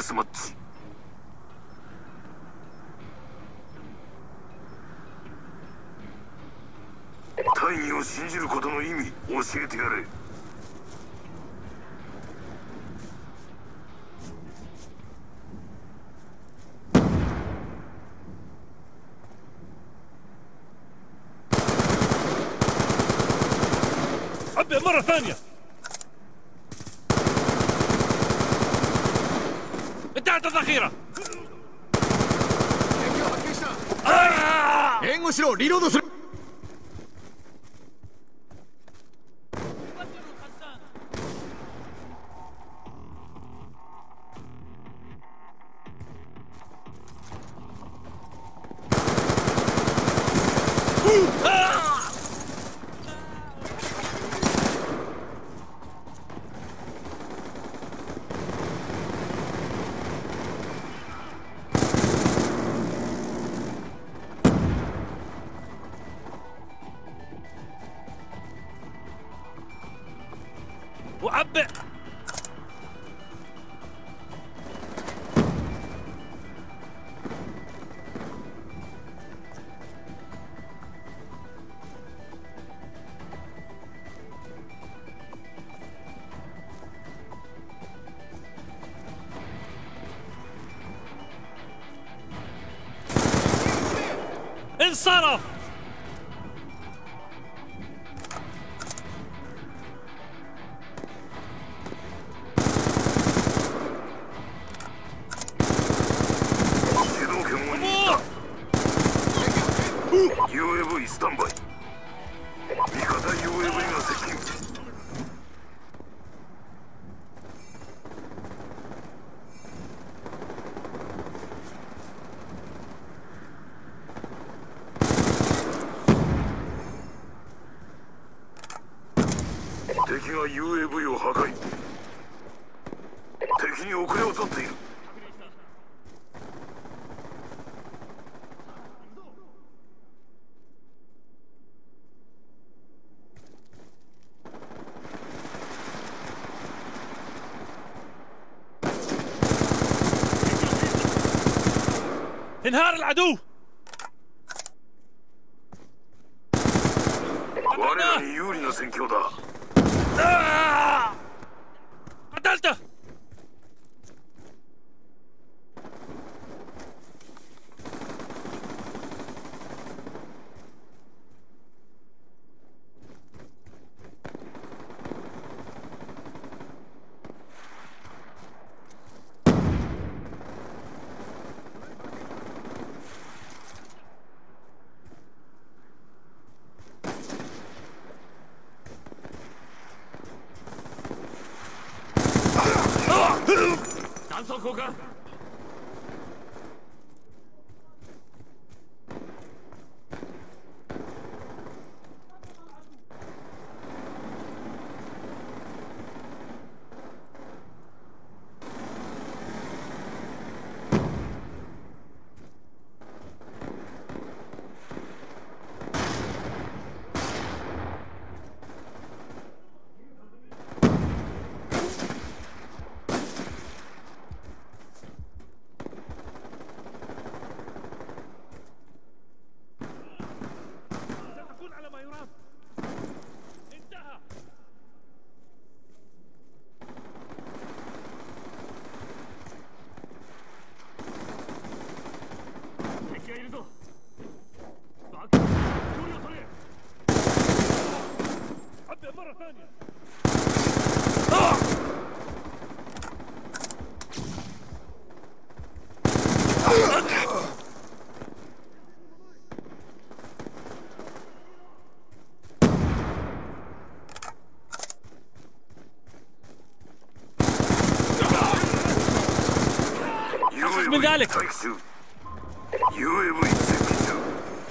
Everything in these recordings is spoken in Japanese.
デスマッチ大義を信じることの意味教えてやれعبئ مرة ثانية انتهت الذخيرة 援護しろリロードする انهار العدو. قتلته. 弾倉交換 سرعة ثانية من ذلك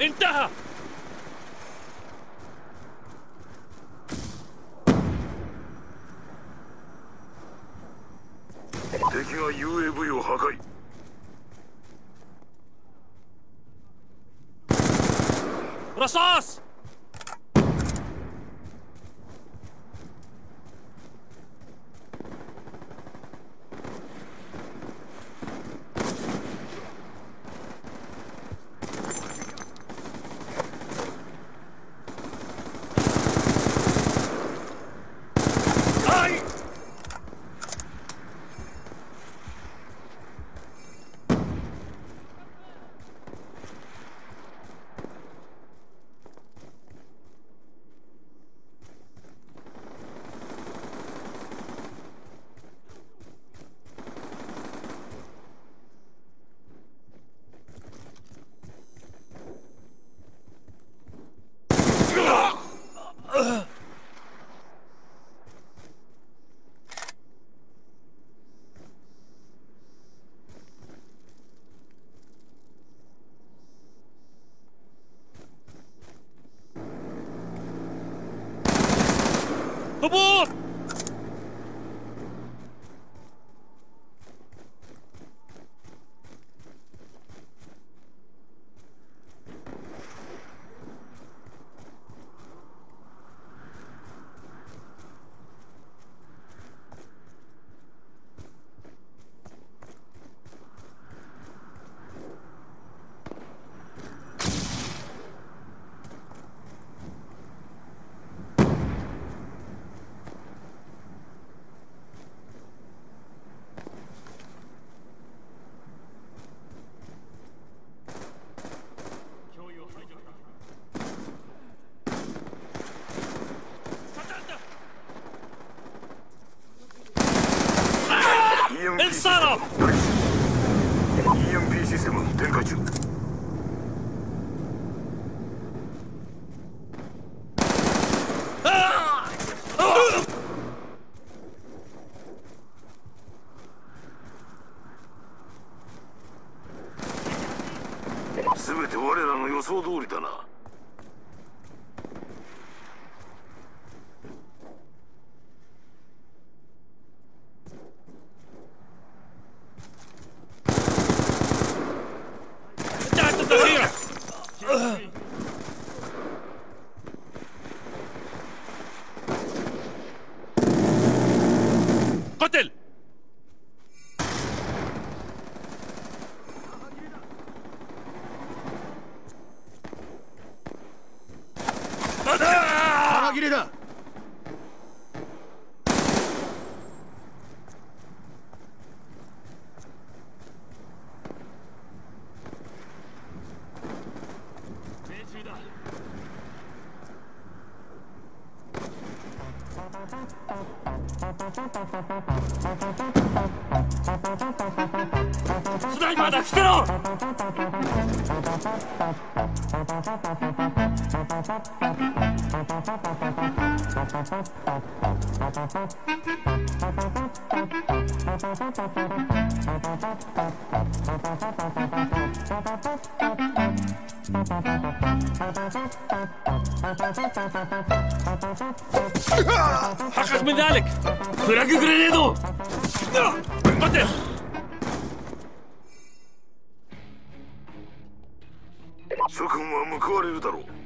انتهى. 敵が UAV を破壊。ブラストース对了スナイパーだ伏せろ！حقق من ذلك فراغ جرينيدو قتل は報われるだろう。